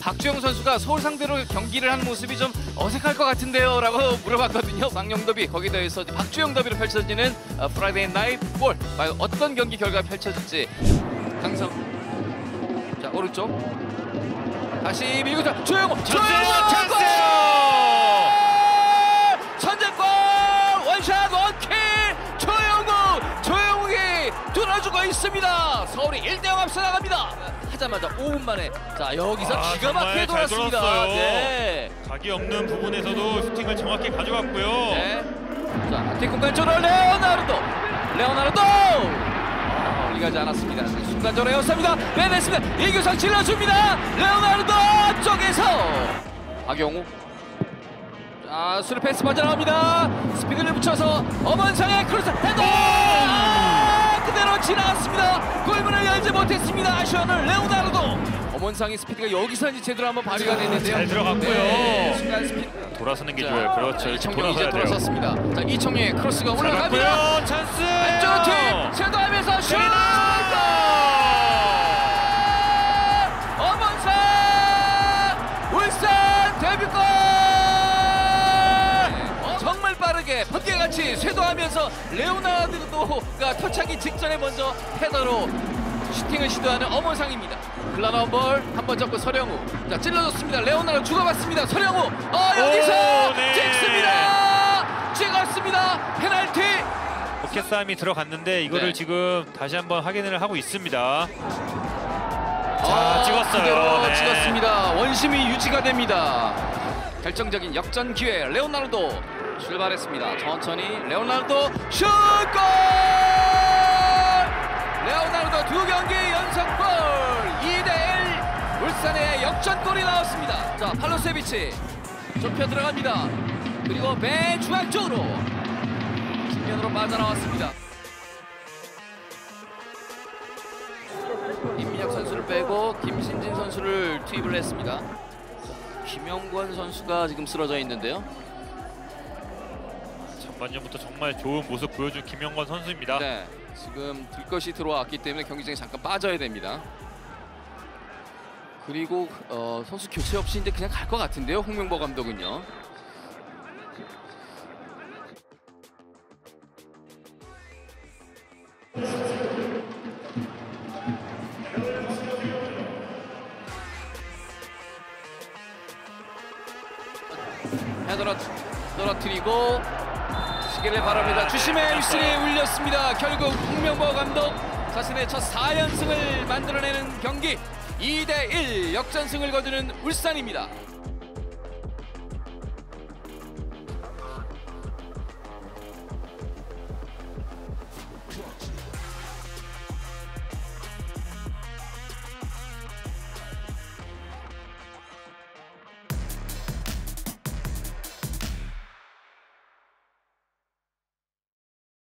박주영 선수가 서울 상대로 경기를 하는 모습이 좀 어색할 것 같은데요 라고 물어봤거든요. 망령 더비 거기에 더해서 박주영 더비로 펼쳐지는 어, Friday Night Football 과연 어떤 경기 결과가 펼쳐질지. 강성. 자 오른쪽. 다시 밀고 자 조영욱. 조영욱 찬스! 뚫어주고 있습니다. 서울이 1대0 앞서 나갑니다. 하자마자 5분 만에. 자 여기서 아, 기가 막히게 돌았습니다. 네. 각이 없는 부분에서도 슈팅을 정확히 가져갔고요. 네. 자 뒷공간 쪽으로 레오나르도. 레오나르도! 아, 가지 않았습니다. 순간적으로 에워쌉니다 빼냈습니다. 이규성 질러줍니다. 레오나르도 쪽에서. 박용우. 자 스루 패스 빠져나옵니다. 스피드를 붙여서 엄원상의 크로스. 헤더! 아, 지나갔습니다 골문을 열지 못했습니다 아쉬워하는 레오나르도 엄원상의 스피드가 여기서 이제 제대로 한번 발휘가 됐는데요 잘 들어갔고요. 네, 순간 스피드 돌아서는 게 자, 좋아요. 그렇죠. 이청용 이제. 돌아섰습니다. 자 이청용의 크로스가 올라갑니다. 찬스. 왼쪽 팀 쇄도하면서 슛! 빠르게 번개같이 쇄도하면서 레오나르도가 터치하기 직전에 먼저 헤더로 슈팅을 시도하는 엄원상입니다. 글라나온 볼한 번 잡고 서령우 자 찔러줬습니다. 레오나르도 주고받습니다. 서령우 어 여기서 오, 네. 찍습니다. 찍었습니다. 페널티. 어깨 싸움이 들어갔는데 이거를 네. 지금 다시 한번 확인을 하고 있습니다. 아, 찍었어요. 네. 찍었습니다. 원심이 유지가 됩니다. 결정적인 역전 기회 레오나르도 출발했습니다. 천천히 레오나르도 슛골! 레오나르도 두 경기 연속골 2대1 울산의 역전골이 나왔습니다. 자 팔로세비치 좁혀 들어갑니다. 그리고 맨 중앙 쪽으로 측면으로 빠져나왔습니다. 임민혁 선수를 빼고 김신진 선수를 투입을 했습니다. 김영권 선수가 지금 쓰러져 있는데요. 전반전부터 정말 좋은 모습 보여준 김영건 선수입니다. 네, 지금 들것이 들어왔기 때문에 경기장에 잠깐 빠져야 됩니다. 그리고 어, 선수 교체 없이 이제 그냥 갈 것 같은데요, 홍명보 감독은요. 떨어뜨리고 시계를 바랍니다. 주심의 휘슬이 울렸습니다. 결국 홍명보 감독 자신의 첫 4연승을 만들어내는 경기 2대1 역전승을 거두는 울산입니다.